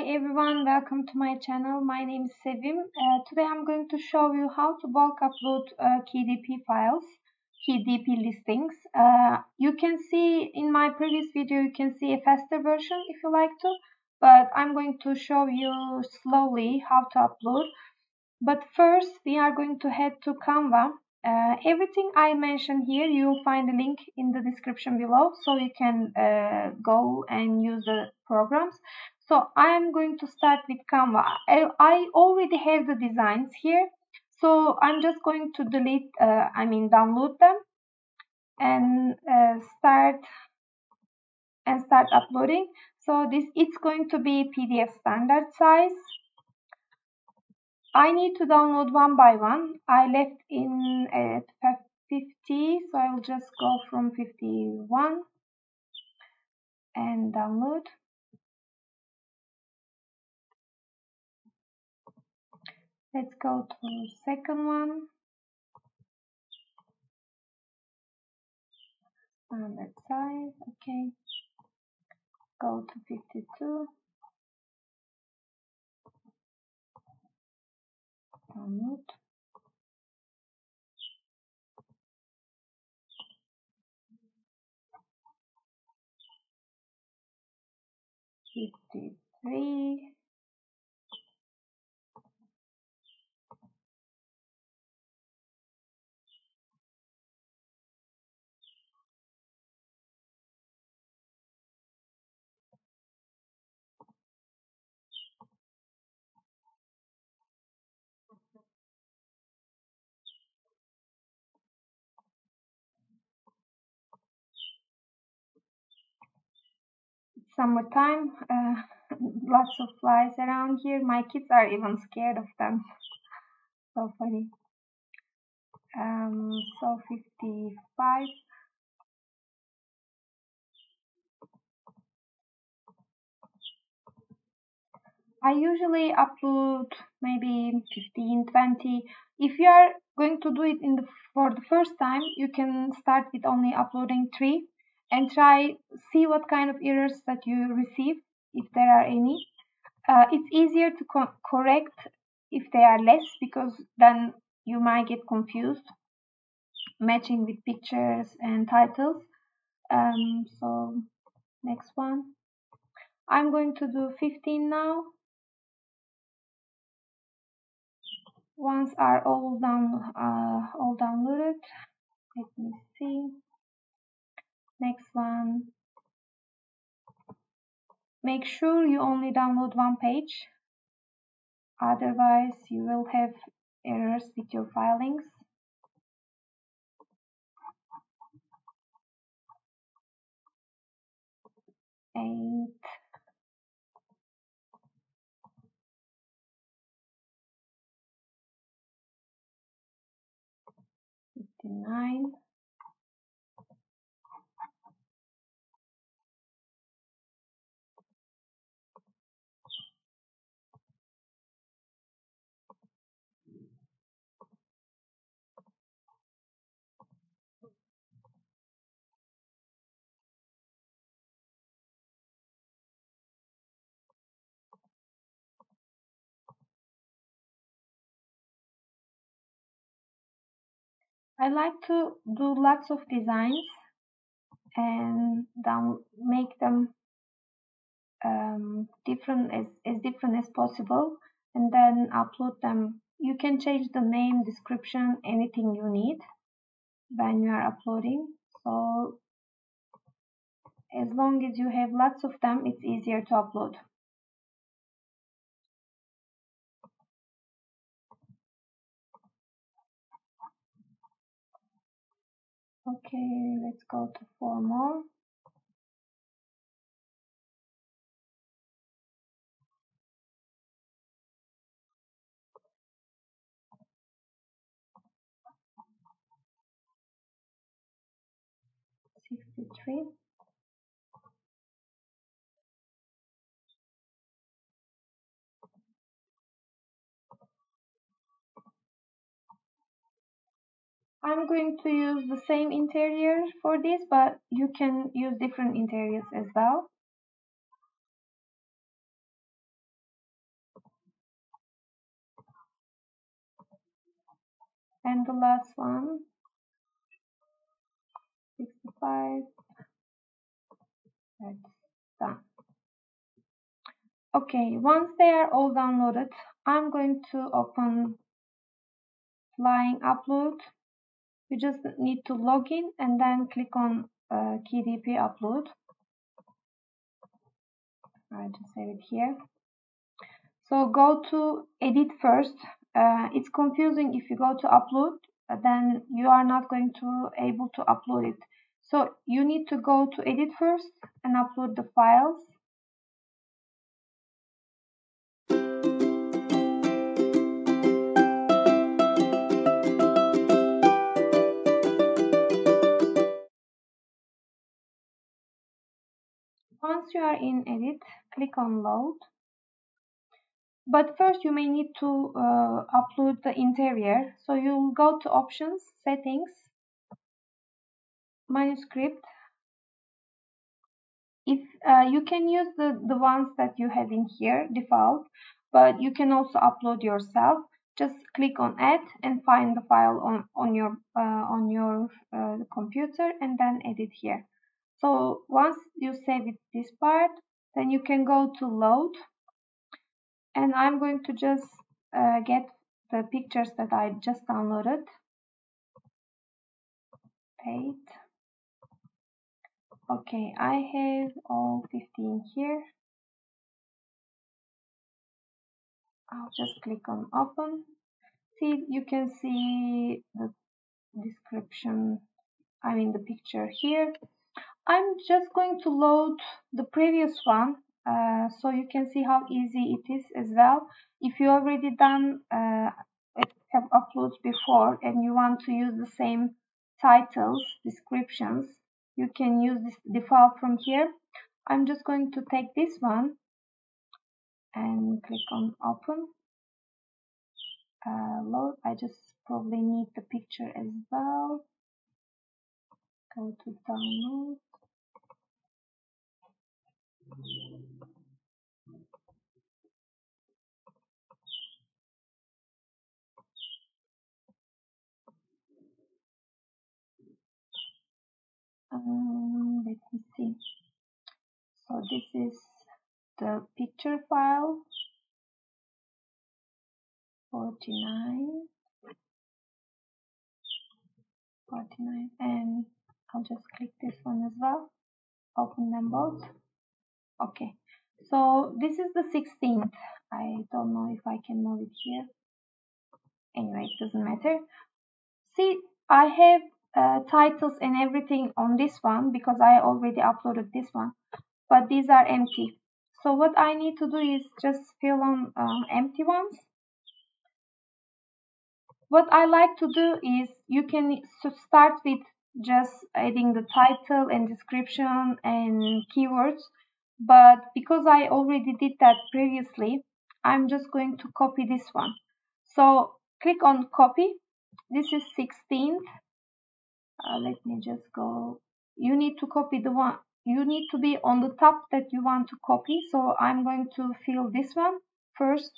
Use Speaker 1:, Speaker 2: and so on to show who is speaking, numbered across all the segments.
Speaker 1: Hi everyone, welcome to my channel. My name is Sevim. Uh, today I'm going to show you how to bulk upload uh, KDP files, KDP listings. Uh, you can see in my previous video, you can see a faster version if you like to, but I'm going to show you slowly how to upload. But first, we are going to head to Canva. Uh, everything I mentioned here, you'll find a link in the description below, so you can uh, go and use the programs. So I am going to start with Canva. I, I already have the designs here, so I'm just going to delete, uh, I mean download them and uh, start and start uploading. So this it's going to be PDF standard size I need to download one by one. I left in at 50, so I'll just go from 51 and download. Let's go to the second one. Standard size, okay. Go to 52. Download. Fifty summertime. Uh, lots of flies around here. My kids are even scared of them. so funny. Um, so 55. I usually upload maybe 15, 20. If you are going to do it in the for the first time, you can start with only uploading three and try see what kind of errors that you receive if there are any. Uh, it's easier to co correct if they are less because then you might get confused matching with pictures and titles. Um, so next one. I'm going to do 15 now. Once are all down uh, all downloaded. Let me see next one. Make sure you only download one page. Otherwise you will have errors with your filings. Eight I like to do lots of designs and then make them um, different as, as different as possible and then upload them. You can change the name, description, anything you need when you are uploading. So as long as you have lots of them, it's easier to upload. Okay, let's go to four more. Sixty-three. I'm going to use the same interior for this, but you can use different interiors as well. And the last one, 65, that's done. Okay, once they are all downloaded, I'm going to open Flying Upload you just need to log in and then click on uh, KDP upload. I just save it here. So go to edit first. Uh, it's confusing. If you go to upload then you are not going to be able to upload it. So you need to go to edit first and upload the files Once you are in edit, click on load. But first you may need to uh, upload the interior. So you'll go to options settings manuscript. If uh, you can use the the ones that you have in here default but you can also upload yourself. Just click on add and find the file on on your uh, on your uh, computer and then edit here so once you save it this part then you can go to load. And I'm going to just uh, get the pictures that I just downloaded. Eight. okay I have all 15 here. I'll just click on open. See you can see the description I mean the picture here I'm just going to load the previous one uh, so you can see how easy it is as well. If you already done uh, have uploads before and you want to use the same titles descriptions you can use this default from here. I'm just going to take this one and click on open. Uh, load. I just probably need the picture as well. Go to download um, let me see. So this is the picture file. 49 49 and I'll just click this one as well. Open them both okay. So this is the 16th I don't know if I can move it here. Anyway it doesn't matter. See I have uh, titles and everything on this one because I already uploaded this one but these are empty. So what I need to do is just fill on um, empty ones. What I like to do is you can start with just adding the title and description and keywords but because I already did that previously I'm just going to copy this one. So click on copy. This is 16th uh, let me just go. You need to copy the one you need to be on the top that you want to copy. So I'm going to fill this one first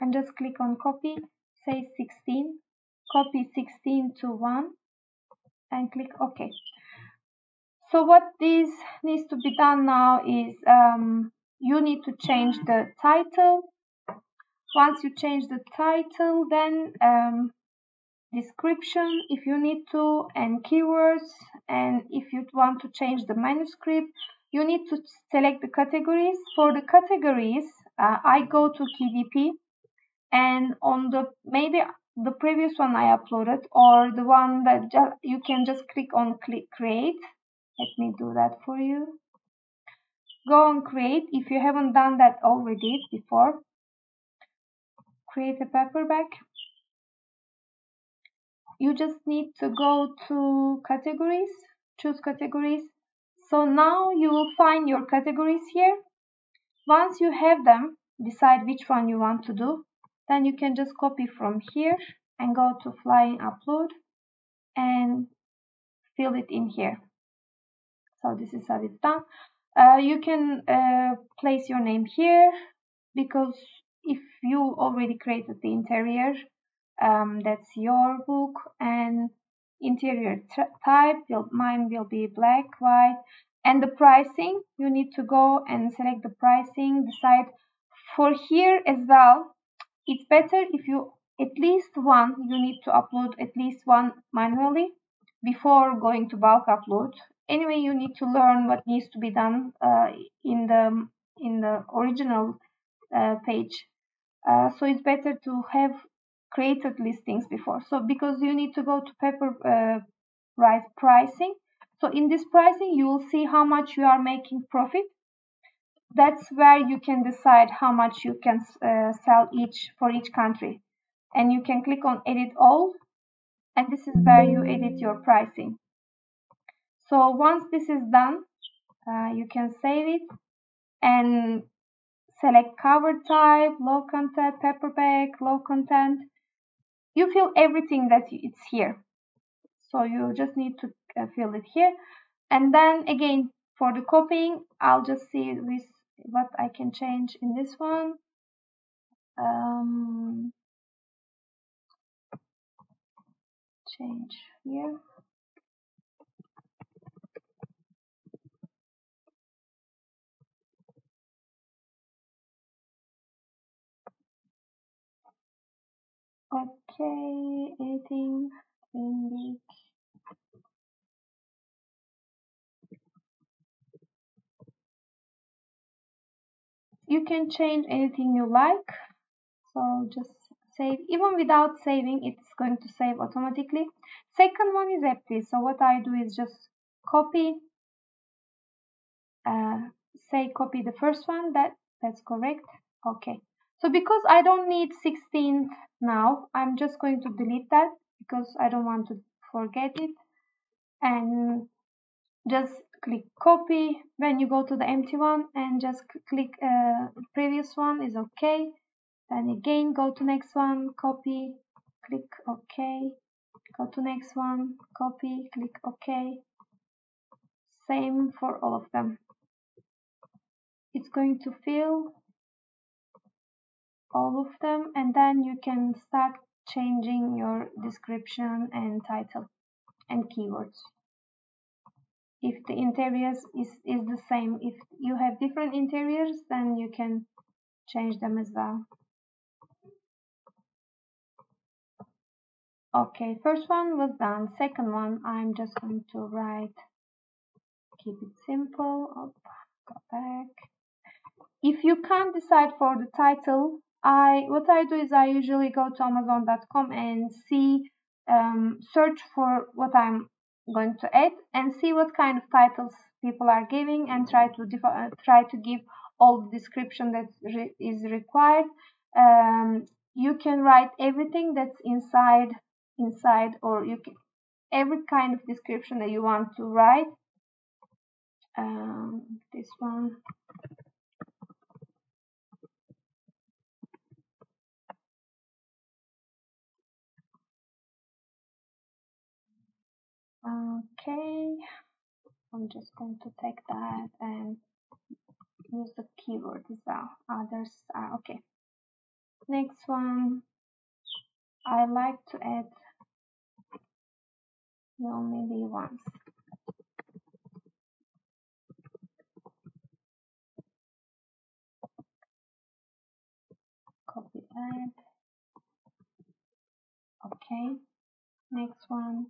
Speaker 1: and just click on copy. Say 16 copy 16 to 1 and click OK so what this needs to be done now is um, you need to change the title. Once you change the title then um, description if you need to and keywords. And if you want to change the manuscript you need to select the categories. For the categories uh, I go to KDP and on the maybe the previous one I uploaded or the one that you can just click on click create let me do that for you. Go on create if you haven't done that already before create a paperback. You just need to go to categories choose categories. So now you will find your categories here. Once you have them decide which one you want to do. Then you can just copy from here and go to flying upload and fill it in here so this is how it's done. Uh, you can uh, place your name here because if you already created the interior um, that's your book and interior type will, mine will be black white and the pricing you need to go and select the pricing decide for here as well. It's better if you at least one you need to upload at least one manually before going to bulk upload anyway you need to learn what needs to be done uh, in the in the original uh, page. Uh, so it's better to have created listings before. So because you need to go to paper uh, price pricing. So in this pricing you will see how much you are making profit. That's where you can decide how much you can uh, sell each for each country. And you can click on edit all and this is where you edit your pricing so once this is done uh, you can save it and select cover type low content paperback low content. You fill everything that it's here. So you just need to uh, fill it here. And then again for the copying I'll just see with what I can change in this one. Um, change here okay anything big you can change anything you like so just save even without saving it's going to save automatically. Second one is empty so what I do is just copy uh, say copy the first one that that's correct okay. So because I don't need 16 now. I'm just going to delete that because I don't want to forget it. And just click copy. When you go to the empty one and just click uh, previous one is okay. Then again go to next one copy click ok go to next one copy click ok same for all of them. It's going to fill all of them and then you can start changing your description and title and keywords. If the interiors is, is the same if you have different interiors then you can change them as well. Okay first one was done. Second one I'm just going to write keep it simple. Up, go back. If you can't decide for the title I what I do is I usually go to amazon.com and see um, search for what I'm going to add and see what kind of titles people are giving and try to uh, try to give all the description that re is required. Um, you can write everything that's inside inside or you can every kind of description that you want to write. Um, this one I'm just going to take that and use the keyword as well. Others are okay. Next one. I like to add only the ones copy that. Okay. Next one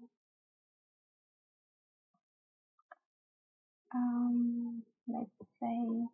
Speaker 1: um, let's say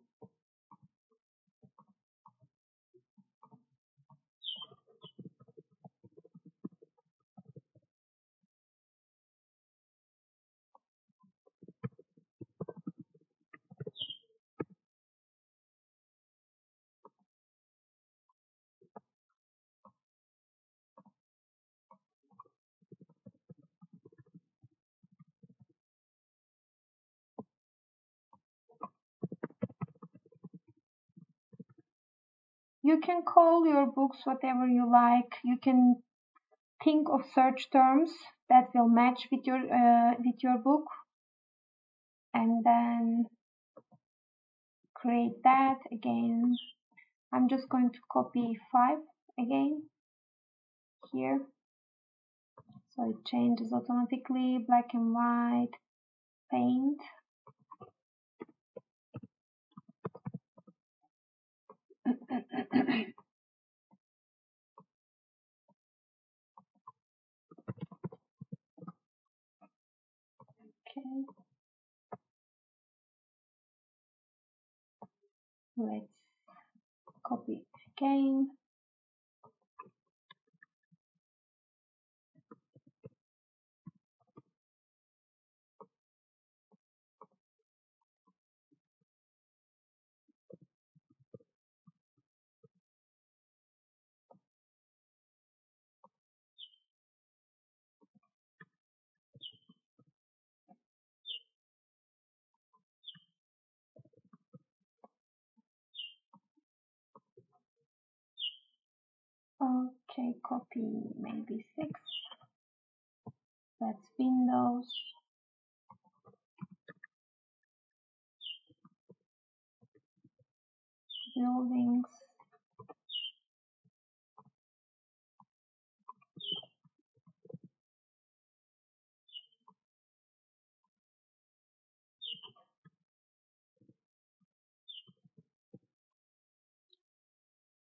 Speaker 1: You can call your books whatever you like. You can think of search terms that will match with your uh, with your book, and then create that again. I'm just going to copy five again. here so it changes automatically black and white paint okay. Let's copy it again Okay, copy maybe six. That's Windows. Buildings.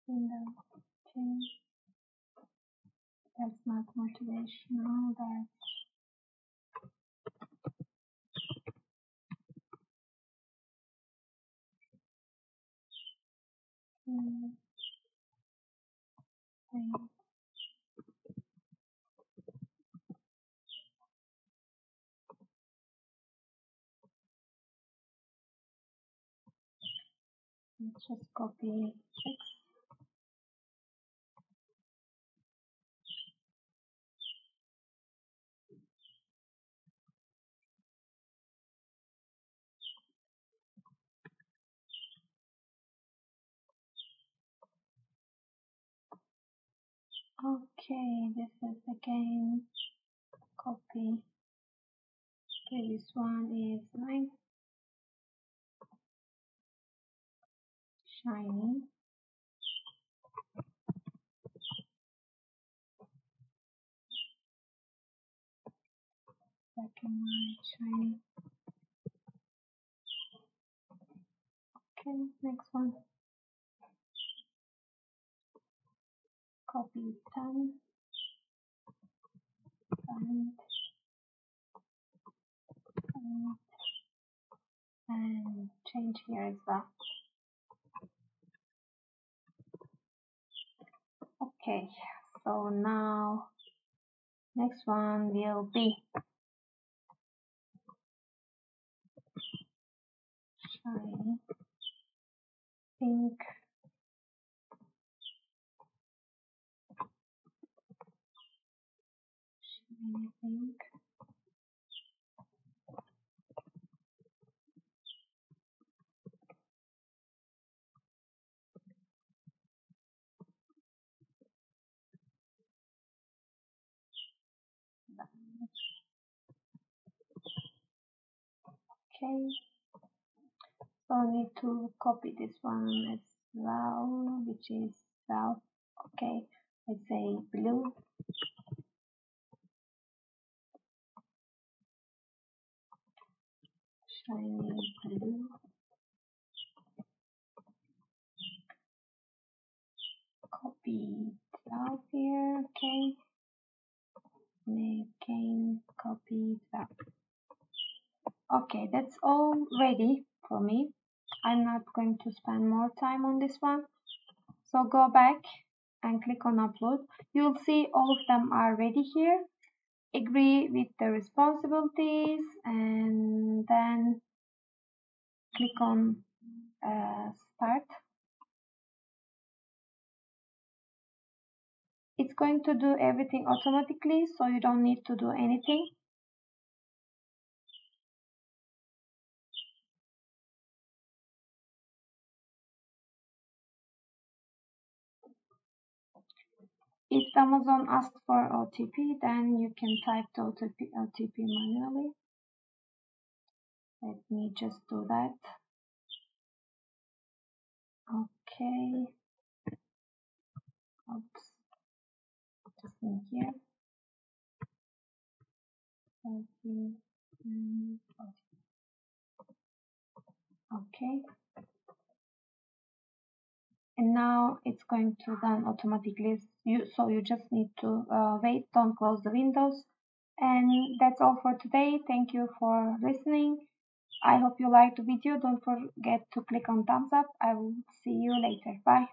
Speaker 1: Windows. Okay. That's not motivational. That's mm, wait. Let's just copy six. Okay, this is again copy. This one is nine. Shiny. Black and white, shiny. Okay, next one. Copy 10. And, and, and change here as well. Okay, so now next one will be shiny pink pink okay. So I need to copy this one as well which is well okay. Let's say blue blue copy 12 here. Okay and again copy 12 okay that's all ready for me. I'm not going to spend more time on this one. So go back and click on upload. You'll see all of them are ready here. Agree with the responsibilities and then click on uh, start. It's going to do everything automatically so you don't need to do anything. If Amazon asks for OTP then you can type the OTP, OTP manually let me just do that okay oops just in here. Okay. And now it's going to run automatically. You, so you just need to uh, wait, don't close the windows. And that's all for today. Thank you for listening. I hope you liked the video. Don't forget to click on thumbs up. I will see you later. Bye.